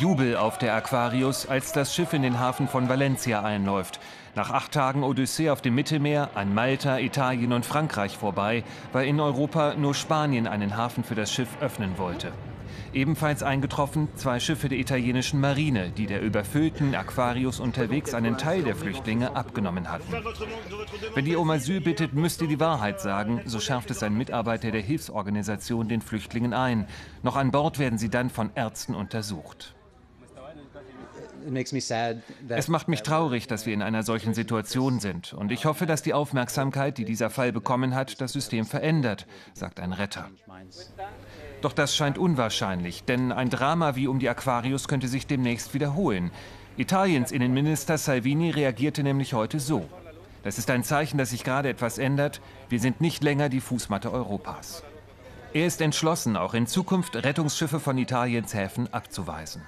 Jubel auf der Aquarius, als das Schiff in den Hafen von Valencia einläuft. Nach acht Tagen Odyssee auf dem Mittelmeer, an Malta, Italien und Frankreich vorbei, weil in Europa nur Spanien einen Hafen für das Schiff öffnen wollte. Ebenfalls eingetroffen zwei Schiffe der italienischen Marine, die der überfüllten Aquarius unterwegs einen Teil der Flüchtlinge abgenommen hatten. Wenn die um Asyl bittet, müsste die Wahrheit sagen, so schärft es ein Mitarbeiter der Hilfsorganisation den Flüchtlingen ein. Noch an Bord werden sie dann von Ärzten untersucht. Es macht mich traurig, dass wir in einer solchen Situation sind. Und ich hoffe, dass die Aufmerksamkeit, die dieser Fall bekommen hat, das System verändert, sagt ein Retter. Doch das scheint unwahrscheinlich, denn ein Drama wie um die Aquarius könnte sich demnächst wiederholen. Italiens Innenminister Salvini reagierte nämlich heute so. Das ist ein Zeichen, dass sich gerade etwas ändert. Wir sind nicht länger die Fußmatte Europas. Er ist entschlossen, auch in Zukunft Rettungsschiffe von Italiens Häfen abzuweisen.